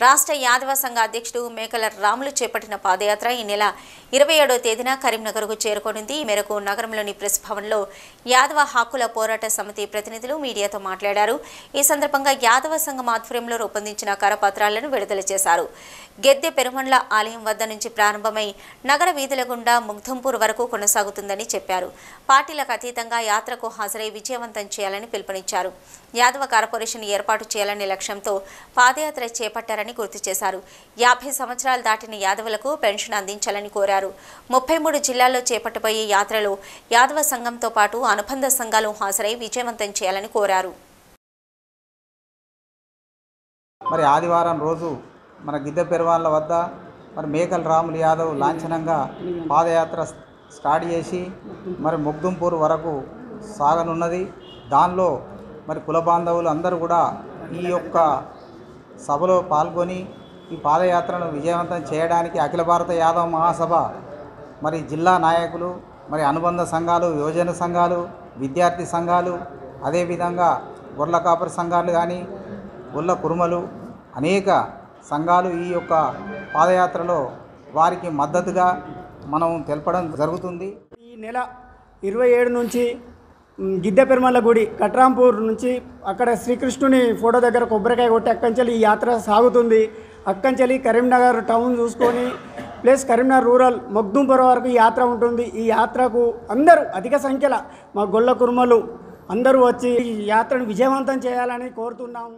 రాష్ట్ర యాదవ సంఘ అధ్యక్షుడు మేకల రాములు చేపట్టిన పాదయాత్ర ఈ నెల ఇరవై ఏడో తేదీన కరీంనగర్కు చేరుకోనుంది. ఈ మేరకు నగరంలోని ప్రెస్ భవన్లో యాదవ హక్కుల పోరాట సమితి ప్రతినిధులు మీడియాతో మాట్లాడారు. ఈ సందర్భంగా యాదవ సంఘం ఆధ్వర్యంలో రూపొందించిన కరపత్రాలను విడుదల చేశారు. గెద్దె పెరుమండ్ల ఆలయం వద్ద నుంచి ప్రారంభమై నగర వీధుల గుండా ముగ్ధంపూర్ వరకు కొనసాగుతుందని చెప్పారు. పార్టీలకు అతీతంగా యాత్రకు హాజరై విజయవంతం చేయాలని పిలుపునిచ్చారు. యాదవ కార్పొరేషన్ ఏర్పాటు చేయాలనే లక్ష్యంతో పాదయాత్ర చేపట్టారని గుర్తు చేశారు. యాభై సంవత్సరాలు దాటిన యాదవులకు పెన్షన్ అందించాలని కోరారు. ముప్పై మూడు జిల్లాల్లో చేపట్టబోయే యాత్రలో యాదవ సంఘంతో పాటు అనుబంధ సంఘాలు హాజరై విజయవంతం చేయాలని కోరారు. మరి ఆదివారం రోజు మన గిద్దె పెరువాళ్ళ వద్ద మరి మేకల రాములు యాదవ్ లాంఛనంగా పాదయాత్ర స్టార్ట్ చేసి మరి ముగ్దుంపూర్ వరకు సాగనున్నది. దానిలో మరి కుల బాంధవులు అందరూ కూడా ఈ యొక్క సభలో పాల్గొని ఈ పాదయాత్రను విజయవంతం చేయడానికి అఖిల భారత యాదవ్ మహాసభ మరి జిల్లా నాయకులు మరి అనుబంధ సంఘాలు యువజన సంఘాలు విద్యార్థి సంఘాలు అదేవిధంగా గొర్ల కాపరి సంఘాలు కానీ గొల్ల కురుమలు అనేక సంఘాలు ఈ యొక్క పాదయాత్రలో వారికి మద్దతుగా మనం తెలపడం జరుగుతుంది. ఈ నెల ఇరవై ఏడు నుంచి గిద్దెపెరుమల గుడి కట్రాంపూర్ నుంచి అక్కడ శ్రీకృష్ణుని ఫోటో దగ్గర కొబ్బరికాయ కొట్టి అక్కంచెలి ఈ యాత్ర సాగుతుంది. అక్కంచెలి కరీంనగర్ టౌన్ చూసుకొని ప్లస్ కరీంనగర్ రూరల్ మొగ్దుంపుర వరకు ఈ యాత్ర ఉంటుంది. ఈ యాత్రకు అందరూ అధిక సంఖ్యలో మా గొల్ల కుర్మలు అందరూ వచ్చి ఈ యాత్రను విజయవంతం చేయాలని కోరుతున్నాము.